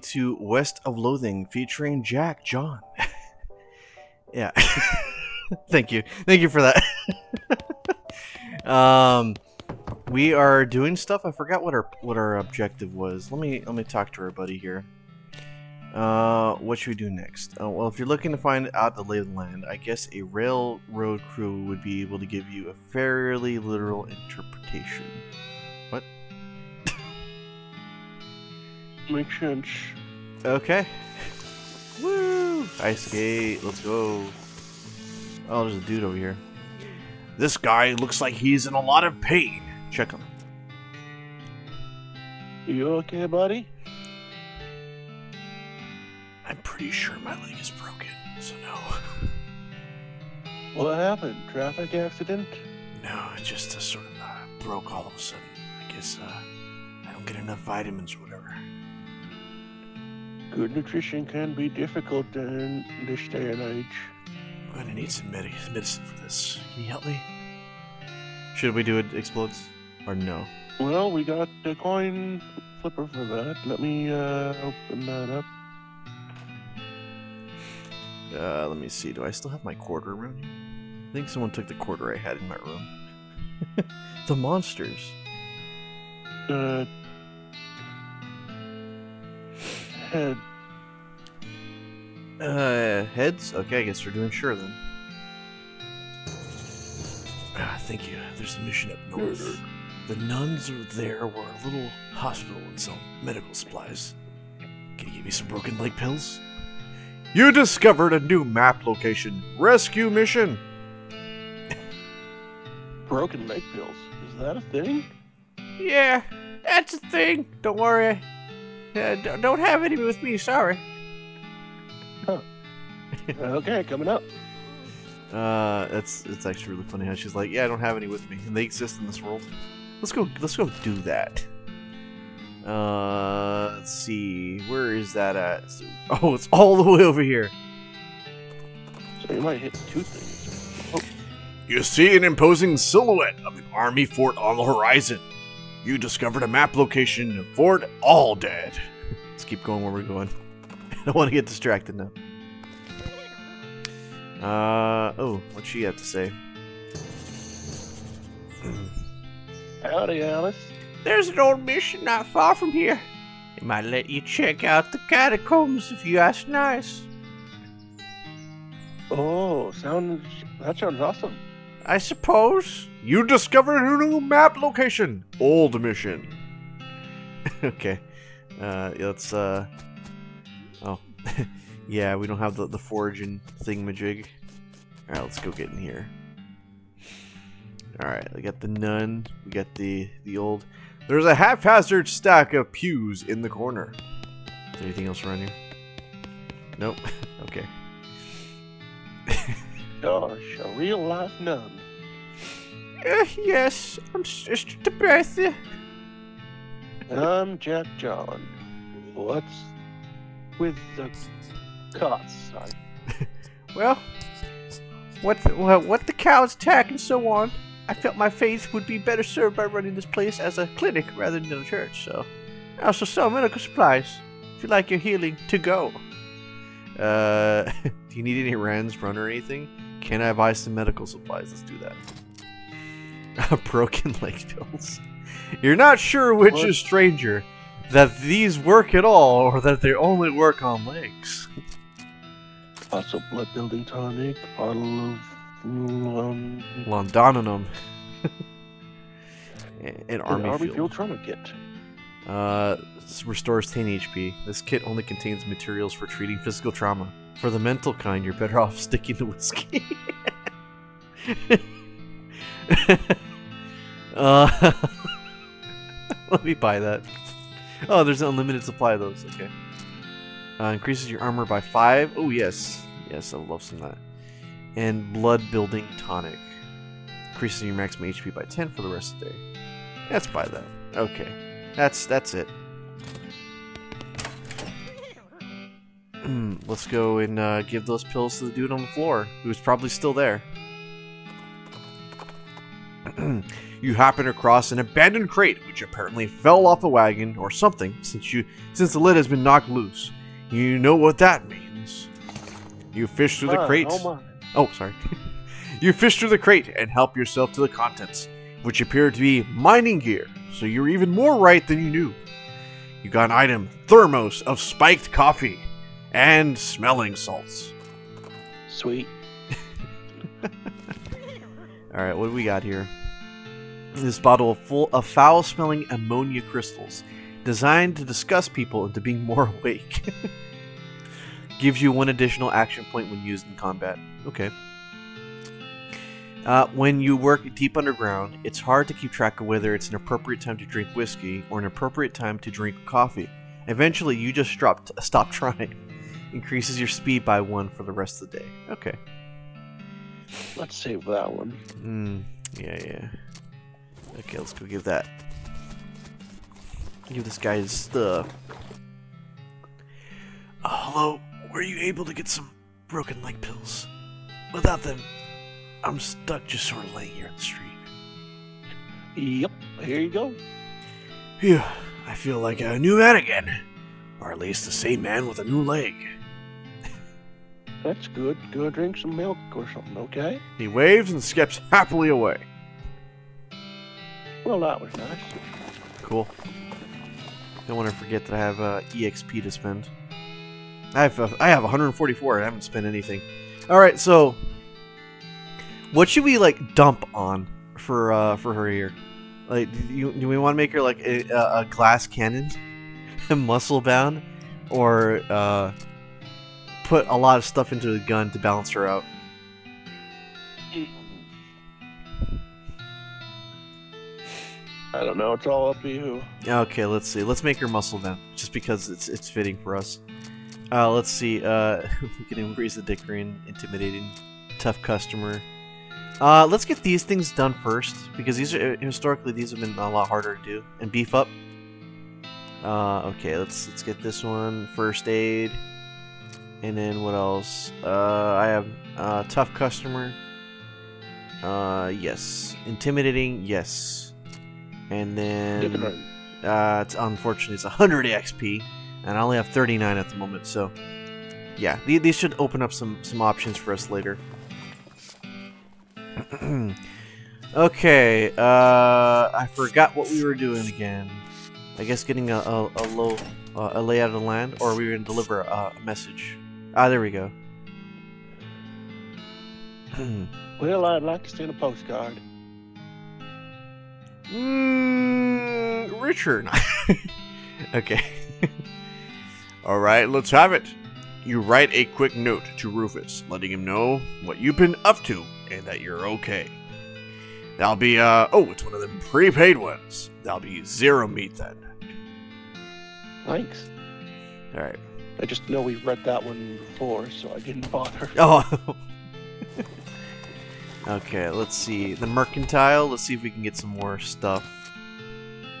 to West of Loathing featuring Jack John. yeah. Thank you. Thank you for that. um we are doing stuff. I forgot what our what our objective was. Let me let me talk to our buddy here. Uh, what should we do next? Uh, well, if you're looking to find out the lay of the land, I guess a railroad crew would be able to give you a fairly literal interpretation. Makes sense. Okay. Woo! Ice skate. Let's go. Oh, there's a dude over here. This guy looks like he's in a lot of pain. Check him. You okay, buddy? I'm pretty sure my leg is broken, so no. What happened? Traffic accident? No, it just uh, sort of uh, broke all of a sudden. I guess uh, I don't get enough vitamins or whatever. Good nutrition can be difficult in this day and age. I'm gonna need some medi- medicine for this. Can you help me? Should we do it explodes? Or no? Well, we got the coin flipper for that. Let me uh, open that up. Uh, let me see. Do I still have my quarter around here? I think someone took the quarter I had in my room. the monsters. Uh, head. Uh, heads? Okay, I guess we're doing sure then. Ah, thank you. There's a mission up north. The nuns are there were a little hospital and some medical supplies. Can you give me some broken leg pills? You discovered a new map location. Rescue mission. Broken leg pills. Is that a thing? Yeah, that's a thing. Don't worry. Uh, don't have any with me, sorry. Okay, coming up. Uh, that's it's actually really funny how she's like, "Yeah, I don't have any with me, and they exist in this world." Let's go. Let's go do that. Uh, let's see. Where is that at? Oh, it's all the way over here. So you might hit two things. Oh. You see an imposing silhouette of an army fort on the horizon. You discovered a map location of Fort Alldead. Let's keep going where we're going. I don't want to get distracted now. Uh oh, what's she have to say? Howdy, Alice. There's an old mission not far from here. They might let you check out the catacombs if you ask nice. Oh, sounds that sounds awesome. I suppose. You discovered a new map location. Old mission. okay. Uh, let's, uh... Oh. yeah, we don't have the, the foraging thingamajig. Alright, let's go get in here. Alright, we got the nun. We got the, the old... There's a haphazard stack of pews in the corner. Is there anything else around here? Nope. okay. Gosh, a real life nun. Uh, yes, I'm Sister Tabitha. I'm Jack John. What's with the cots? I Well, what the, well, what the cows tack and so on, I felt my faith would be better served by running this place as a clinic rather than a church. So, I also sell medical supplies. If you like your healing, to go. Uh, do you need any Rand's run or anything? Can I buy some medical supplies? Let's do that. Broken leg pills. You're not sure which What? is stranger, that these work at all, or that they only work on legs. Also blood building tonic, bottle of um, Londonanum. and an army, army field. field trauma kit. Uh, restores 10 HP. This kit only contains materials for treating physical trauma. For the mental kind, you're better off sticking to whiskey. uh, let me buy that. Oh, there's an unlimited supply of those. Okay. Uh, increases your armor by five. Oh yes, yes, I love some of that. And blood building tonic. Increases your maximum HP by 10 for the rest of the day. Let's buy that. Okay. That's that's it. Let's go and uh, give those pills to the dude on the floor, who's probably still there. you happen across an abandoned crate which apparently fell off a wagon or something since you since the lid has been knocked loose. You know what that means. You fish through the crate. Oh. Oh, sorry. you fish through the crate and help yourself to the contents, which appear to be mining gear, so you're even more right than you knew. You got an item thermos of spiked coffee and smelling salts. Sweet. All right, what do we got here? This bottle of full of foul-smelling ammonia crystals, designed to disgust people into being more awake. Gives you one additional action point when used in combat. Okay. Uh, when you work deep underground, it's hard to keep track of whether it's an appropriate time to drink whiskey or an appropriate time to drink coffee. Eventually, you just stop, stop trying. Increases your speed by one for the rest of the day. Okay. Let's save that one. Hmm. Yeah, yeah. Okay, let's go give that. Give this guy his stuff. Uh, hello, were you able to get some broken leg pills? Without them, I'm stuck just sort of laying here in the street. Yep. Here you go. Phew, I feel like a new man again. Or at least the same man with a new leg. That's good. Go drink some milk or something, okay? He waves and skips happily away. Well, that was nice. Cool. Don't want to forget that I have uh, EXP to spend. I have uh, I have 144. I haven't spent anything. All right, so what should we like dump on for uh, for her here? Like, do, you, do we want to make her like a, a, glass cannon, muscle bound, or uh, put a lot of stuff into the gun to balance her out? I don't know. It's all up to you. Okay, let's see. Let's make her muscle then, just because it's it's fitting for us. Uh, let's see. Uh, we can increase the dickering, intimidating, tough customer. Uh, let's get these things done first because these are historically these have been a lot harder to do and beef up. Uh, okay, let's let's get this one first aid, and then what else? Uh, I have uh, tough customer. Uh, yes, intimidating. Yes, and then. Uh, it's unfortunately it's 100 XP, and I only have 39 at the moment. So, yeah, these should open up some some options for us later. okay, uh, I forgot what we were doing again. I guess getting a a, a low uh, a layout of the land, or we were gonna deliver a, a message. Ah, there we go. Well, I'd like to send a postcard. Mm, Richard. okay. All right, let's have it. You write a quick note to Rufus, letting him know what you've been up to and that you're okay. That'll be, uh, oh, it's one of them prepaid ones. That'll be zero meat then. Thanks. All right. I just know we read that one before, so I didn't bother. Oh. okay, let's see. The mercantile. Let's see if we can get some more stuff.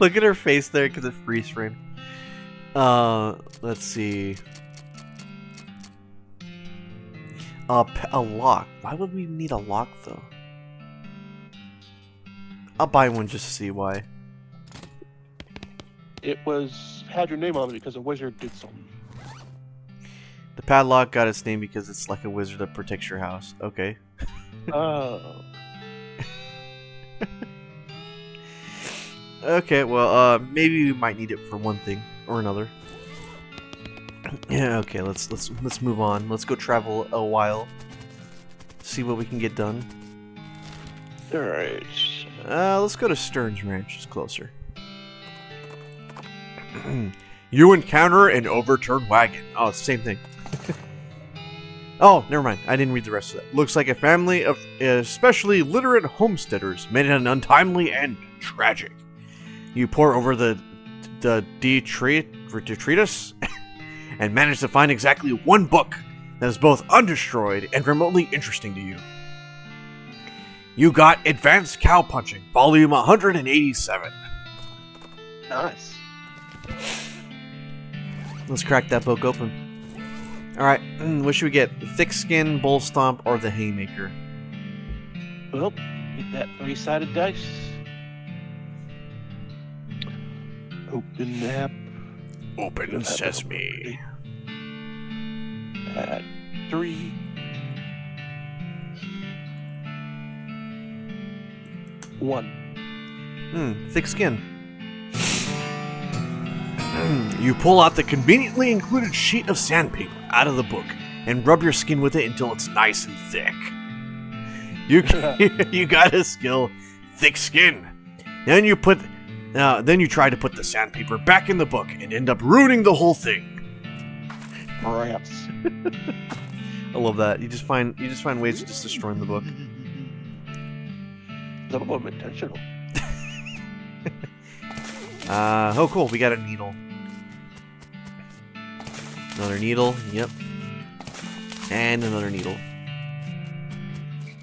Look at her face there because it freeze frame. Uh, let's see. A, a lock. Why would we need a lock though? I'll buy one just to see why. It was had your name on it because a wizard did something. The padlock got its name because it's like a wizard that protects your house. Okay. Oh. Okay, well, uh, maybe we might need it for one thing or another. yeah, okay, let's let's let's move on. Let's go travel a while. See what we can get done. Alright. Uh, let's go to Stearns Ranch. It's closer. you encounter an overturned wagon. Oh, same thing. Oh, never mind. I didn't read the rest of that. Looks like a family of especially literate homesteaders made an untimely end tragic. You pour over the the detreat detritus and manage to find exactly one book that is both undestroyed and remotely interesting to you. You got Advanced Cow Punching, Volume 187. Nice. Let's crack that book open. Alright, what should we get? Thick Skin, Bull Stomp, or the Haymaker? Well, get that three-sided dice. Open app Open sesame. at three. One. Hmm, thick skin. You pull out the conveniently included sheet of sandpaper out of the book and rub your skin with it until it's nice and thick. You you got a skill, thick skin. Then you put, uh, then you try to put the sandpaper back in the book and end up ruining the whole thing. Rats. I love that. You just find you just find ways to just destroy the book. Some of them intentional. Uh, oh, cool. We got a needle. Another needle. Yep. And another needle.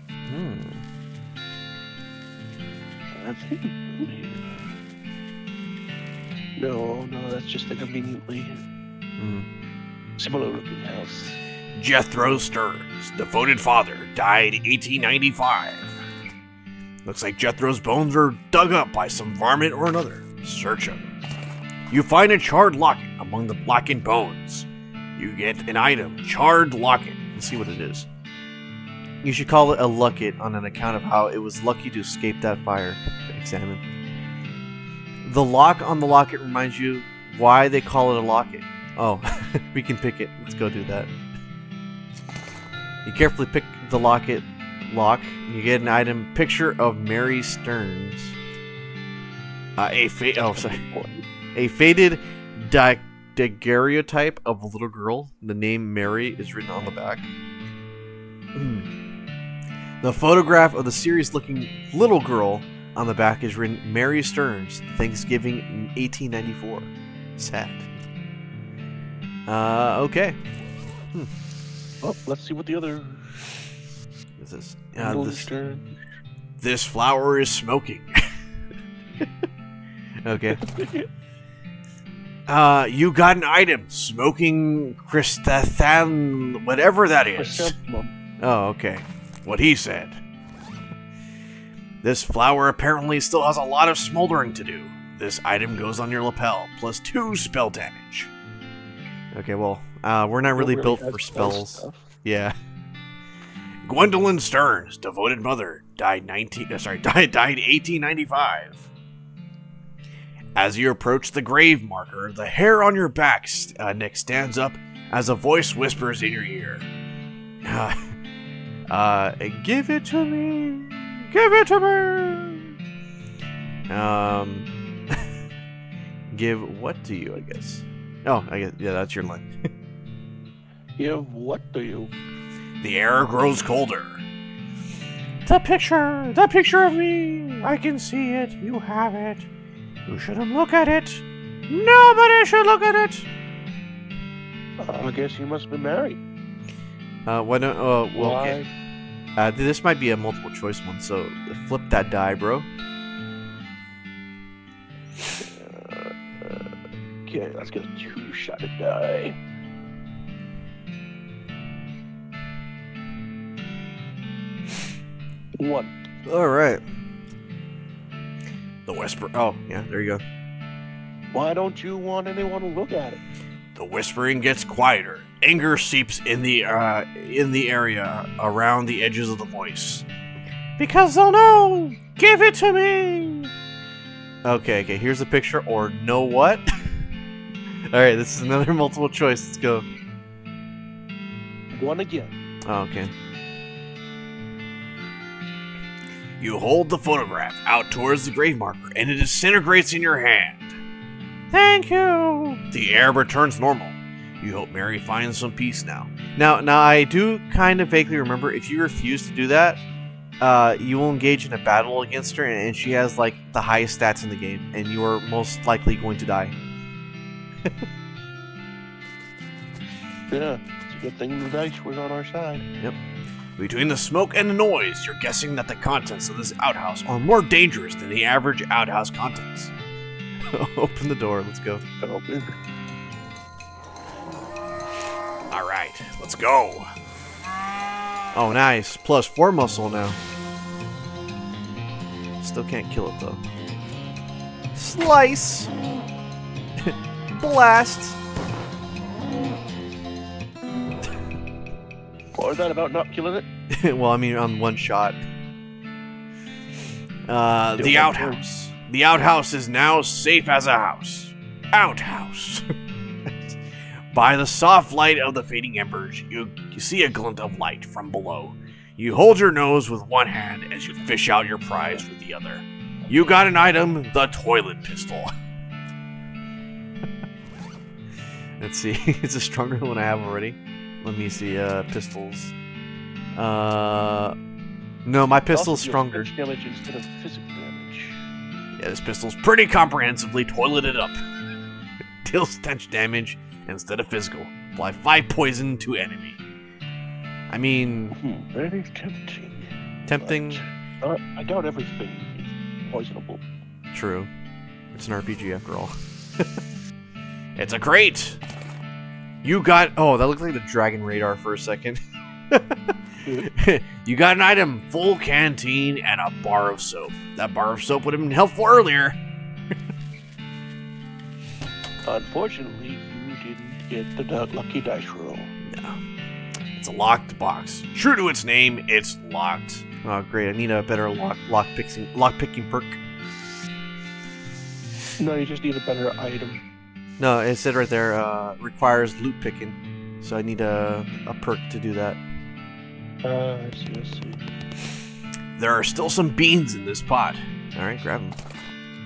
Hmm. I think. No, no, that's just a conveniently hmm. similar looking house. Jethro Stearns, devoted father, died 1895. Looks like Jethro's bones were dug up by some varmint or another. Search him. You find a charred locket among the blackened bones. You get an item, charred locket. Let's see what it is. You should call it a locket on an account of how it was lucky to escape that fire. Examine. The lock on the locket reminds you why they call it a locket. Oh, we can pick it. Let's go do that. You carefully pick the locket lock. and You get an item picture of Mary Stearns. Uh, a fa- oh sorry, a faded di- daguerreotype of a little girl. The name Mary is written on the back. Hmm. the photograph of the serious-looking little girl on the back is written Mary Stearns, Thanksgiving 1894. Sad. Uh, okay. Well, let's see what the other This is uh, this, this flower is smoking. okay. Uh, you got an item, smoking Christathan, whatever that is. Oh, okay. What he said. This flower apparently still has a lot of smoldering to do. This item goes on your lapel, plus two spell damage. Okay, well, uh, we're not really Don't built for spells. stuff. Yeah. Gwendolyn Stearns, devoted mother, died 19 uh, sorry, died died 1895. As you approach the grave marker, the hair on your back, st- uh, Nick, stands up as a voice whispers in your ear. Uh, uh, give it to me. Give it to me. Um, give what to you, I guess. Oh, I guess, yeah, that's your line. Give what to you? The air grows colder. The picture, the picture of me. I can see it. You have it. You shouldn't look at it. Nobody should look at it. Uh, I guess you must be married. Uh, why don't? Uh, well, Why? okay. Uh, this might be a multiple choice one, so flip that die, bro. Okay, let's get a two-shotted die. One. All right. The whisper. Oh, yeah. There you go. Why don't you want anyone to look at it? The whispering gets quieter. Anger seeps in the uh, in the area around the edges of the voice. Because they'll know. Give it to me. Okay, okay. Here's a picture. Or know what? All right. This is another multiple choice. Let's go. One again. Oh, okay. You hold the photograph out towards the grave marker, and it disintegrates in your hand. Thank you. The air returns normal. You hope Mary finds some peace now. Now, now I do kind of vaguely remember if you refuse to do that, uh, you will engage in a battle against her, and she has like the highest stats in the game, and you are most likely going to die. Yeah, it's a good thing the dice was on our side. Between the smoke and the noise, you're guessing that the contents of this outhouse are more dangerous than the average outhouse contents. Open the door, let's go. Open. Alright, let's go. Oh, nice. Plus four muscle now. Still can't kill it though. Slice! Blast! What was that about not killing it? well, I mean, on one shot. Uh, the one outhouse. The outhouse is now safe as a house. Outhouse. By the soft light of the fading embers, you, you see a glint of light from below. You hold your nose with one hand as you fish out your prize with the other. You got an item, the toilet pistol. Let's see, is it stronger than what I have already? Let me see, uh, pistols. Uh, no, my pistol's stronger. damage instead of physical damage. Yeah, this pistol's pretty comprehensively toileted up. Deals stench damage instead of physical. Apply 5 poison to enemy. I mean, Hmm, very tempting. tempting, I doubt everything is poisonable. true. It's an RPG after all. it's a crate! You got. Oh, that looked like the dragon radar for a second. you got an item, full canteen, and a bar of soap. That bar of soap would have been helpful earlier. Unfortunately, you didn't get the lucky dice roll. No. It's a locked box. True to its name, it's locked. Oh, great! I need a better lock lock picking lock picking perk. No, you just need a better item. No, it said right there uh, requires loot picking, so I need a a perk to do that. Uh, I see, I see. There are still some beans in this pot. All right, grab them.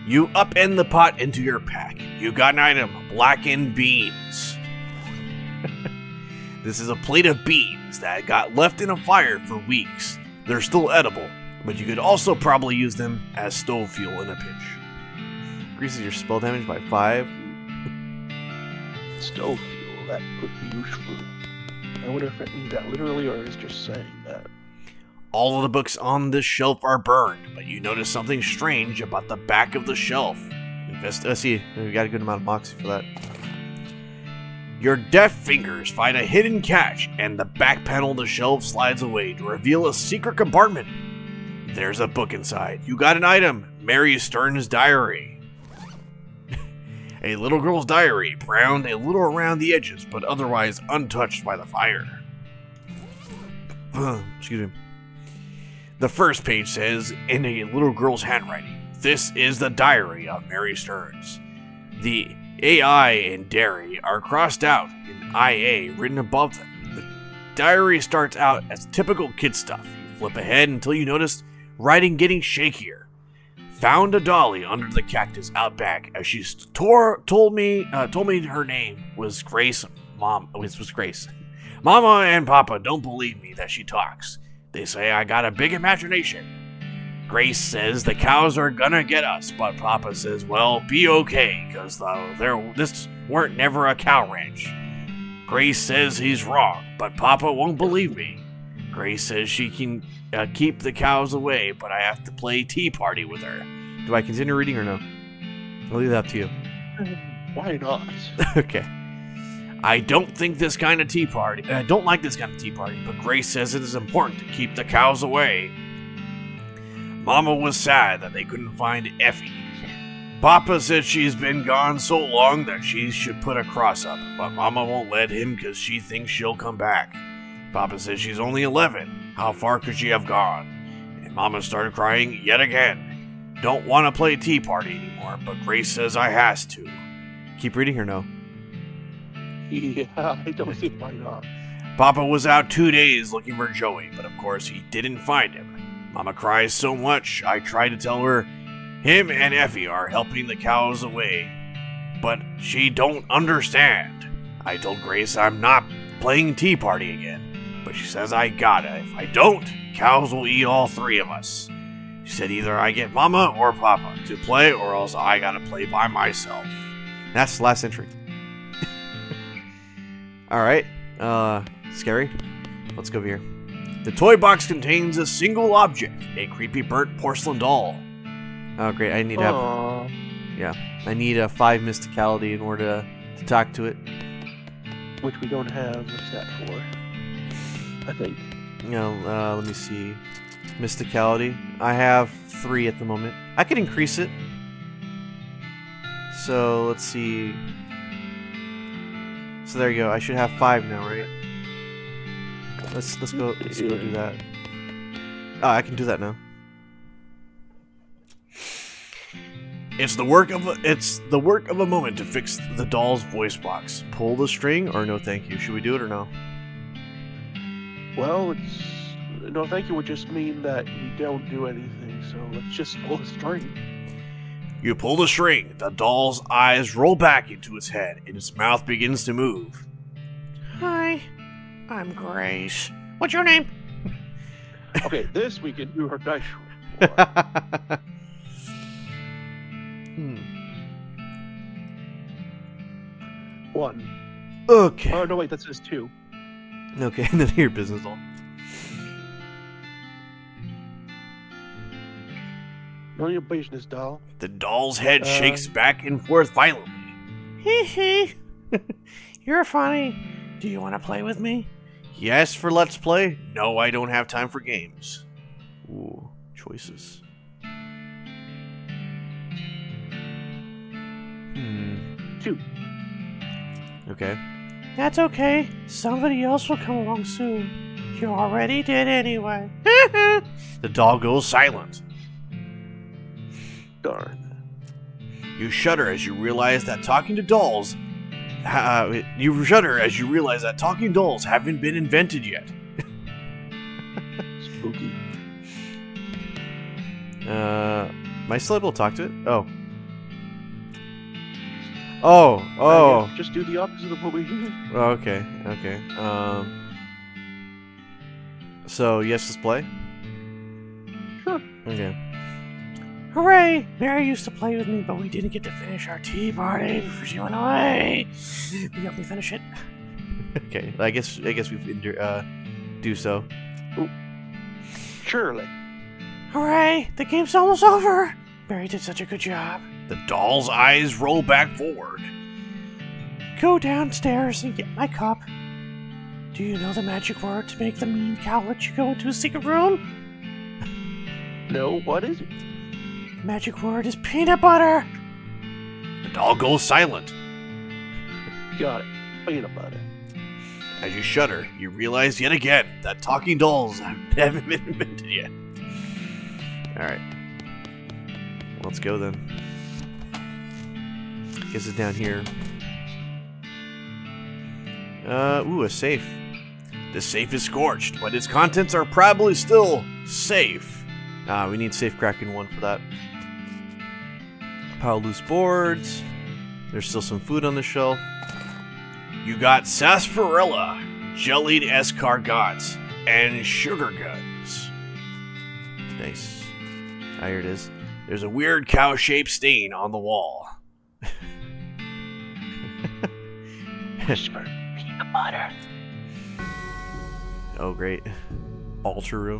You upend the pot into your pack. You got an item: blackened beans. this is a plate of beans that got left in a fire for weeks. They're still edible, but you could also probably use them as stove fuel in a pinch. Increases your spell damage by five. Stove fuel, that could be useful. I wonder if it means that literally or is just saying that. All of the books on this shelf are burned, but you notice something strange about the back of the shelf. Invest. Uh, see, we got a good amount of moxie for that. Your deft fingers find a hidden catch, and the back panel of the shelf slides away to reveal a secret compartment. There's a book inside. You got an item Mary Stearns' diary. A little girl's diary, browned a little around the edges, but otherwise untouched by the fire. Excuse me. The first page says, in a little girl's handwriting, This is the diary of Mary Stearns. The AI and dairy are crossed out in IA written above them. The diary starts out as typical kid stuff. You flip ahead until you notice writing getting shakier. Found a dolly under the cactus out back as she tore, told me uh, told me her name was Grace. Mom was, was Grace. Mama and Papa don't believe me that she talks. They say I got a big imagination. Grace says the cows are gonna get us, but Papa says, well, be okay, cause there this weren't never a cow ranch. Grace says he's wrong, but Papa won't believe me. Grace says she can uh, keep the cows away, but I have to play tea party with her. Do I continue reading or no? I'll leave that up to you. Why not? okay. I don't think this kind of tea party. I don't like this kind of tea party, but Grace says it is important to keep the cows away. Mama was sad that they couldn't find Effie. Papa said she's been gone so long that she should put a cross up, but Mama won't let him because she thinks she'll come back. Papa says she's only 11. How far could she have gone? And Mama started crying yet again. Don't want to play tea party anymore, but Grace says I has to. Keep reading or no? Yeah, I don't see why not. Papa was out two days looking for Joey, but of course he didn't find him. Mama cries so much, I try to tell her him and Effie are helping the cows away, but she don't understand. I told Grace I'm not playing Tea Party again, she says I gotta. If I don't, cows will eat all three of us. She said either I get Mama or Papa to play, or else I gotta play by myself. That's the last entry. all right. Uh, scary. Let's go over here. The toy box contains a single object, a creepy burnt porcelain doll. Oh, great! I need to have, Yeah, I need a five mysticality in order to, to talk to it. Which we don't have. What's that for? I think. You know, uh, let me see. Mysticality. I have three at the moment. I could increase it. So let's see. So there you go. I should have five now, right? Let's let's go let's go do that. Oh, I can do that now. It's the work of a, it's the work of a moment to fix the doll's voice box. Pull the string or no thank you. Should we do it or no? Well, it's no thank you would just mean that you don't do anything. So let's just pull the string. You pull the string, the doll's eyes roll back into its head, and its mouth begins to move. Hi, I'm Grace. What's your name? Okay, this we can do her dice roll. for. hmm. One. Okay. Oh no, wait, that says two. Okay, none of your business all. None of your business, doll. The doll's head Uh, shakes back and forth violently. Hee hee. You're funny. Do you want to play with me? Yes, for let's play. No, I don't have time for games. Ooh, choices. Hmm. Two. Okay. That's okay. Somebody else will come along soon. You already did anyway. the doll goes silent. Darn. You shudder as you realize that talking to dolls. Uh, you shudder as you realize that talking dolls haven't been invented yet. Spooky. Uh, am I still able to talk to it? Oh. Oh, oh. Just do the opposite of what we do. Oh, okay, okay. Um. So yes, let's play. Sure. Okay. Hooray! Mary used to play with me, but we didn't get to finish our tea party before she went away. You help me finish it. okay, I guess I guess we endur- uh do so. Surely. Hooray! The game's almost over. Mary did such a good job. The doll's eyes roll back forward. Go downstairs and get my cup. Do you know the magic word to make the mean cow let you go into a secret room? No, what is it? Magic word is peanut butter. The doll goes silent. Got it. Peanut butter. As you shudder, you realize yet again that talking dolls haven't been invented yet. Alright. Let's go then. Guess it's down here. Uh, ooh, a safe. The safe is scorched, but its contents are probably still safe. Ah, we need safe cracking one for that. A Pile loose boards. There's still some food on the shelf. You got sarsaparilla, jellied escargots, and sugar guns. Nice. Ah, here it is. There's a weird cow-shaped stain on the wall. Whisper. Peanut butter. Oh, great. Altar room.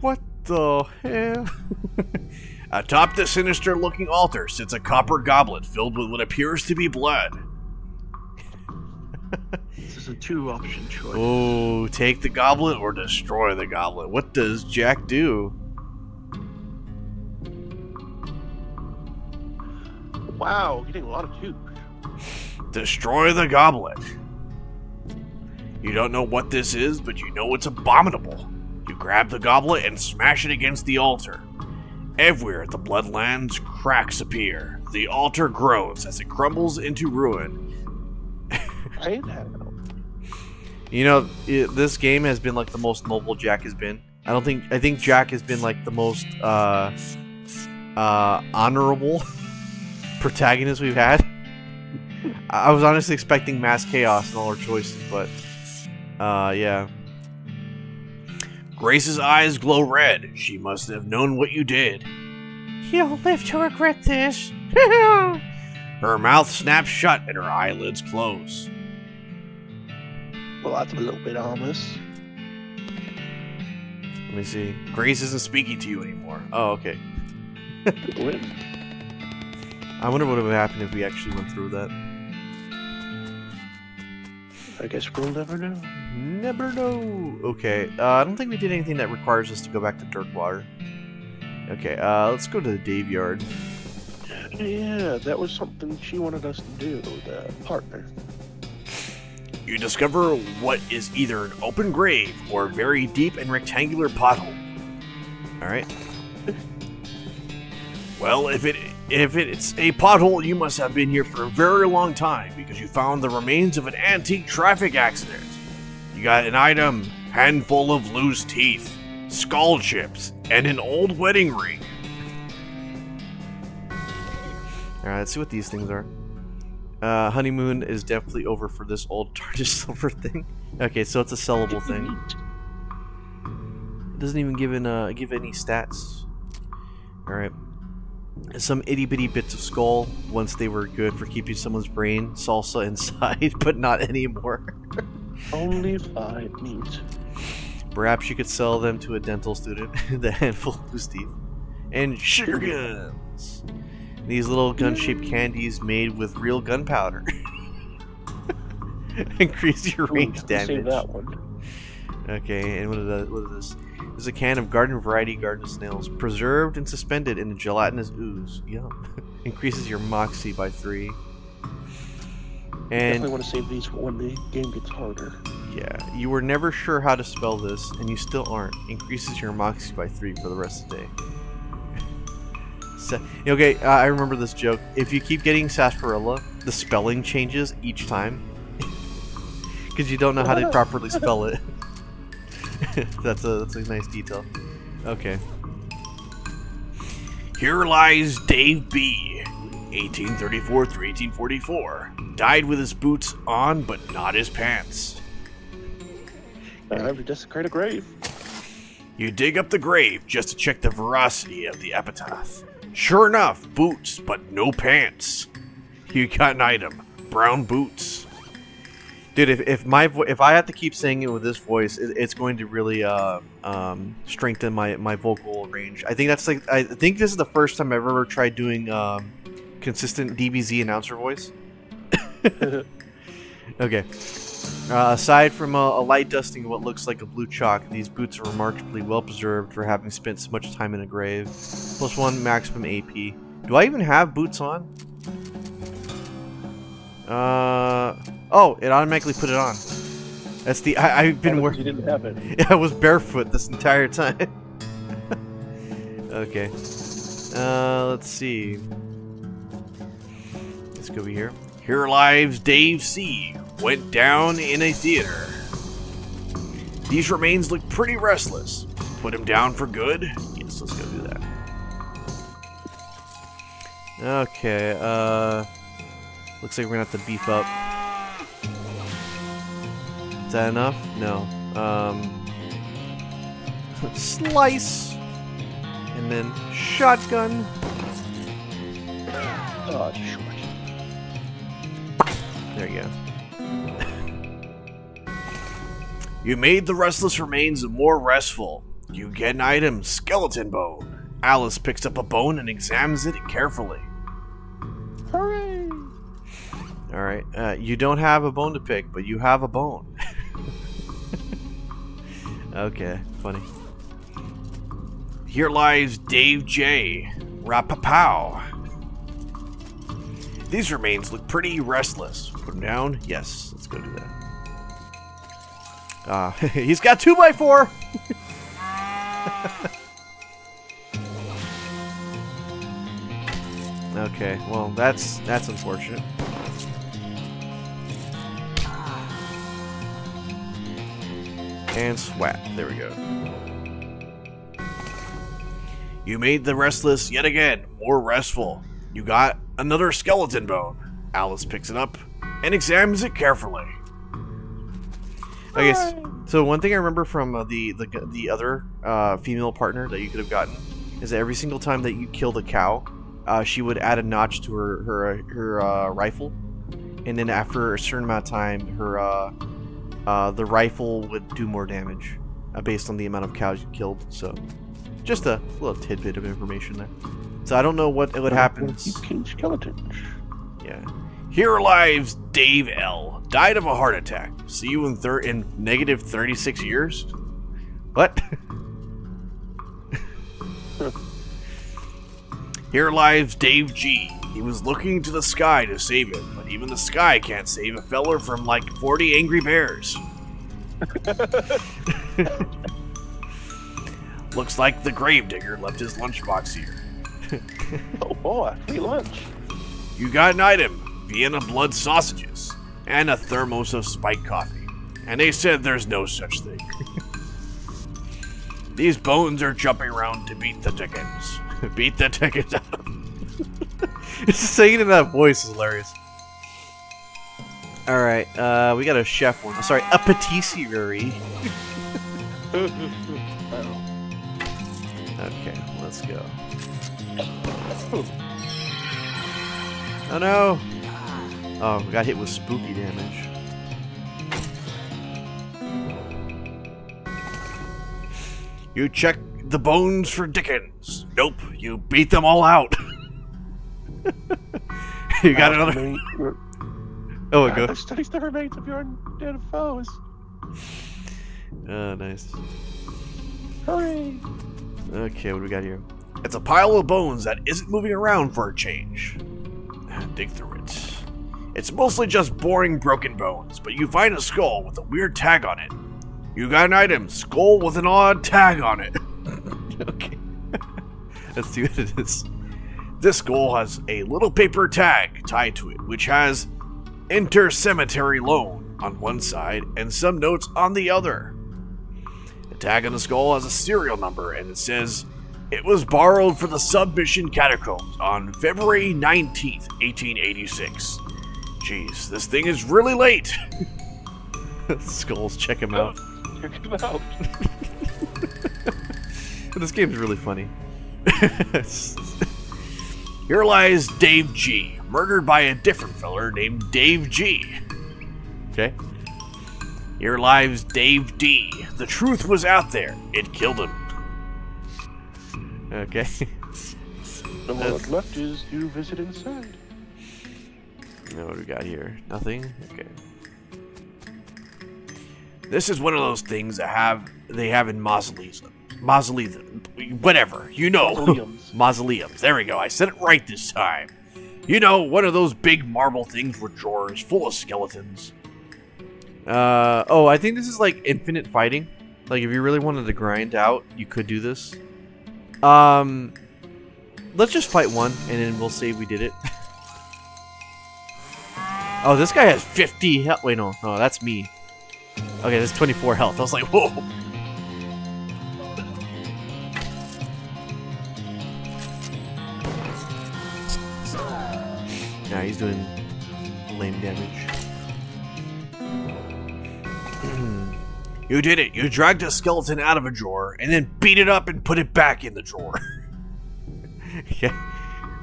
What the hell? Atop the sinister looking altar sits a copper goblet filled with what appears to be blood. This is a two option choice. Oh, take the goblet or destroy the goblet. What does Jack do? Wow, getting a lot of two. Destroy the goblet. You don't know what this is, but you know it's abominable. You grab the goblet and smash it against the altar. Everywhere the blood lands, cracks appear. The altar groans as it crumbles into ruin. I ain't had it. You know, i this game has been like the most mobile Jack has been. I don't think I think Jack has been like the most uh uh honorable protagonist we've had. I I was honestly expecting mass chaos in all our choices, but uh yeah. Grace's eyes glow red. She must have known what you did. You'll live to regret this. her mouth snaps shut and her eyelids close. Well, that's a little bit ominous. Let me see. Grace isn't speaking to you anymore. Oh, okay. I wonder what would have happened if we actually went through that. I guess we'll never know. Never know. Okay, uh, I don't think we did anything that requires us to go back to Dirtwater. Okay, uh, let's go to the Dave yard. Yeah, that was something she wanted us to do, the partner. You discover what is either an open grave or a very deep and rectangular pothole. All right. Well, if it if it's a pothole, you must have been here for a very long time because you found the remains of an antique traffic accident. You got an item, handful of loose teeth, skull chips, and an old wedding ring. All right, let's see what these things are. Uh, honeymoon is definitely over for this old tarnished silver thing. Okay, so it's a sellable thing. It doesn't even give in, uh, give any stats. All right. Some itty bitty bits of skull once they were good for keeping someone's brain salsa inside, but not anymore. Only five meat. Perhaps you could sell them to a dental student. the handful of loose teeth. And sugar guns. These little gun-shaped candies made with real gunpowder. Increase your Ooh, range Save damage. that one. Okay, and what is, that, what is this? There's a can of garden variety garden snails, preserved and suspended in a gelatinous ooze. Yum. Increases your moxie by three. Definitely want to save these for when the game gets harder. yeah, you were never sure how to spell this, and you still aren't. Increases your moxie by three for the rest of the day. Sa- okay, uh, I remember this joke. If you keep getting sarsaparilla, the spelling changes each time. Because you don't know how to properly spell it. that's a that's a nice detail. Okay. Here lies Dave B. 1834 through 1844. Died with his boots on, but not his pants. Time to desecrate a grave. You dig up the grave just to check the veracity of the epitaph. Sure enough, boots, but no pants. You got an item brown boots. Dude, if, if my vo- if I have to keep saying it with this voice, it, it's going to really uh, um, strengthen my, my vocal range. I think that's like I think this is the first time I've ever tried doing um, consistent DBZ announcer voice. Okay. Uh, aside from a, a light dusting of what looks like a blue chalk, these boots are remarkably well preserved for having spent so much time in a grave. Plus one maximum AP. Do I even have boots on? Uh oh, it automatically put it on. That's the I, I've been wearing. You didn't have it. I was barefoot this entire time. okay. Uh, let's see. Let's go over here. Here lives Dave C. Went down in a theater. These remains look pretty restless. Put him down for good? Yes, let's go do that. Okay, uh... Looks like we're gonna have to beef up. Is that enough? No. Um... Slice! And then shotgun. Oh, short. There you go. You made the restless remains more restful. You get an item, skeleton bone. Alice picks up a bone and examines it carefully. Hooray! Alright, uh, you don't have a bone to pick, but you have a bone. okay, funny. Here lies Dave J. Rapapow. These remains look pretty restless. Put him down? Yes, let's go do that. Ah, he's got 2 by 4 Okay, well that's that's unfortunate. And swap. There we go. You made the restless yet again more restful. You got another skeleton bone. Alice picks it up and examines it carefully. Okay, s- so one thing I remember from uh, the the the other uh, female partner that you could have gotten is that every single time that you killed a cow, uh, she would add a notch to her her uh, her uh, rifle, and then after a certain amount of time, her uh, the rifle would do more damage uh, based on the amount of cows you killed. So, just a little tidbit of information there. So I don't know what it would happen. You king skeletons. Yeah. Here lives Dave L. Died of a heart attack. See you in thir- in negative 36 years? What? Here lives Dave G. He was looking to the sky to save him, but even the sky can't save a feller from like 40 angry bears. Looks like the gravedigger left his lunchbox here. Oh boy, free lunch. You got an item Vienna blood sausages and a thermos of spiked coffee. And they said there's no such thing. These bones are jumping around to beat the Dickens. beat the Dickens out of 'em. Just saying it in that voice is hilarious. All right, uh, we got a chef one. Sorry, a patisserie. Okay, let's go. Oh no! Oh, we got hit with spooky damage. You check the bones for Dickens. Nope, you beat them all out. you got another. Oh, it goes. Studies the remains of your undead foes. Oh, nice. Hooray! Okay, what do we got here? It's a pile of bones that isn't moving around for a change. Ah, dig through it. It's mostly just boring broken bones, but you find a skull with a weird tag on it. You got an item, skull with an odd tag on it. okay. Let's see what it is. This skull has a little paper tag tied to it, which has Inter-Cemetery Loan on one side and some notes on the other. The tag on the skull has a serial number and it says it was borrowed for the submission catacombs on February 19th, 1886. Jeez, this thing is really late. Skulls, check him out. Check him out. this game's really funny. Here lies Dave G, murdered by a different feller named Dave G. okay. Here lies Dave D. The truth was out there. It killed him. Okay. That's left is you visit inside. now what do we got here? Nothing? Okay. This is one of those things that have they have in mausoleums. Mausoleums, whatever. You know. Mausoleums. Mausoleums. There we go. I said it right this time. You know, one of those big marble things with drawers full of skeletons. Uh, oh, I think this is like infinite fighting. Like if you really wanted to grind out, you could do this. Um, let's just fight one, and then we'll say we did it. oh, this guy has 50 health. Wait, no, no, that's me. Okay, that's 24 health. I was like, whoa. He's doing lame damage. You did it. You dragged a skeleton out of a drawer and then beat it up and put it back in the drawer. yeah.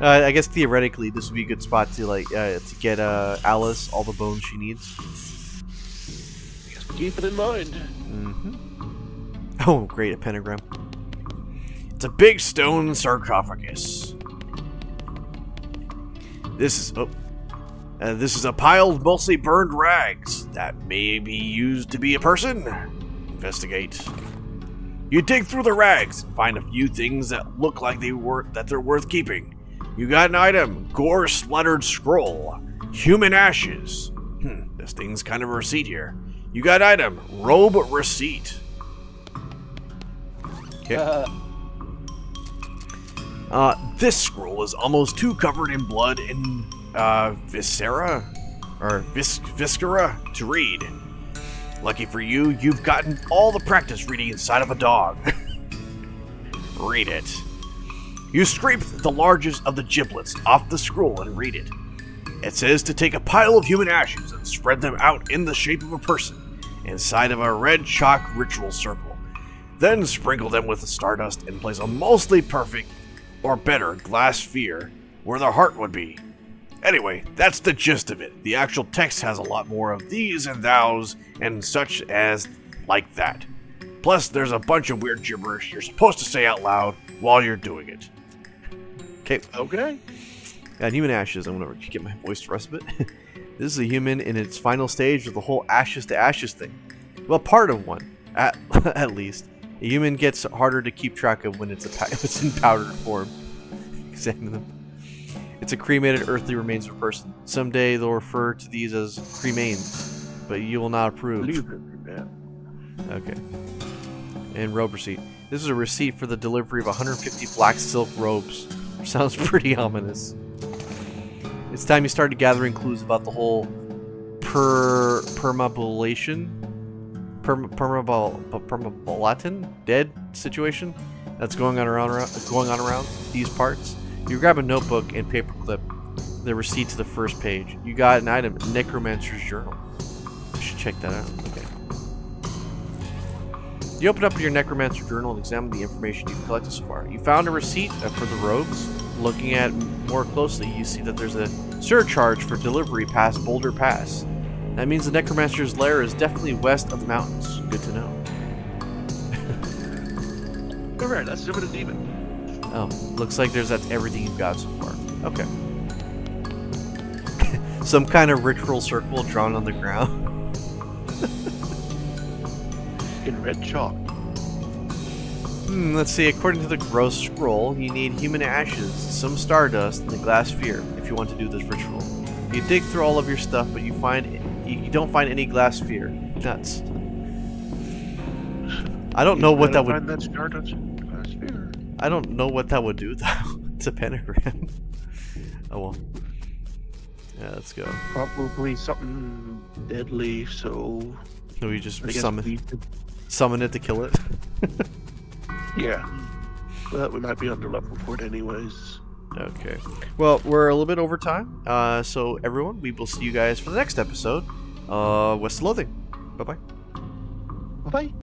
Uh, I guess theoretically this would be a good spot to like uh, to get uh, Alice all the bones she needs. Keep it in mind. hmm Oh, great! A pentagram. It's a big stone sarcophagus. This is oh, uh, this is a pile of mostly burned rags that may be used to be a person. Investigate. You dig through the rags and find a few things that look like they were that they're worth keeping. You got an item: gore splattered scroll, human ashes. Hmm, this thing's kind of a receipt here. You got item: robe receipt. Okay. Uh, this scroll is almost too covered in blood and uh, viscera or vis- viscera to read. Lucky for you, you've gotten all the practice reading inside of a dog. read it. You scrape the largest of the giblets off the scroll and read it. It says to take a pile of human ashes and spread them out in the shape of a person inside of a red chalk ritual circle. Then sprinkle them with the stardust and place a mostly perfect or better, glass sphere, where the heart would be. Anyway, that's the gist of it. The actual text has a lot more of these and thous and such as like that. Plus, there's a bunch of weird gibberish you're supposed to say out loud while you're doing it. Okay. okay. And human ashes. I'm gonna get my voice to rest a bit. this is a human in its final stage of the whole ashes to ashes thing. Well, part of one, at at least. A human gets harder to keep track of when it's a it's in powdered form. Examine them. It's a cremated earthly remains of a person. Someday they'll refer to these as cremains, but you will not approve. Leave it, man. Okay. And robe receipt. This is a receipt for the delivery of 150 black silk robes. Sounds pretty ominous. It's time you started gathering clues about the whole per permabulation, perm permabul permabulatin dead situation that's going on around, around going on around these parts. You grab a notebook and paperclip the receipt to the first page. You got an item, Necromancer's Journal. You should check that out. Okay. You open up your Necromancer journal and examine the information you've collected so far. You found a receipt uh, for the robes. Looking at more closely, you see that there's a surcharge for delivery past Boulder Pass. That means the Necromancer's lair is definitely west of the mountains. Good to know. Alright, let's summon a demon. Oh, looks like there's that's everything you've got so far. Okay. Some kind of ritual circle drawn on the ground. In red chalk. Hmm, let's see. According to the gross scroll, you need human ashes, some stardust, and a glass sphere if you want to do this ritual. You dig through all of your stuff, but you find you, you don't find any glass sphere. Nuts. I don't know what that would. Find that stardust glass sphere. I don't know what that would do though. it's a pentagram. oh well. Yeah, let's go. Probably something deadly, so So we just summon we summon it to kill it. Yeah. But we might be under level for it anyways. Okay. Well, we're a little bit over time. Uh, so everyone, we will see you guys for the next episode. Uh, West Loathing. Bye bye bye. Bye.